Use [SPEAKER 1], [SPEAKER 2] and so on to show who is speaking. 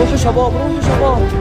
[SPEAKER 1] روحوا شباب روحوا شباب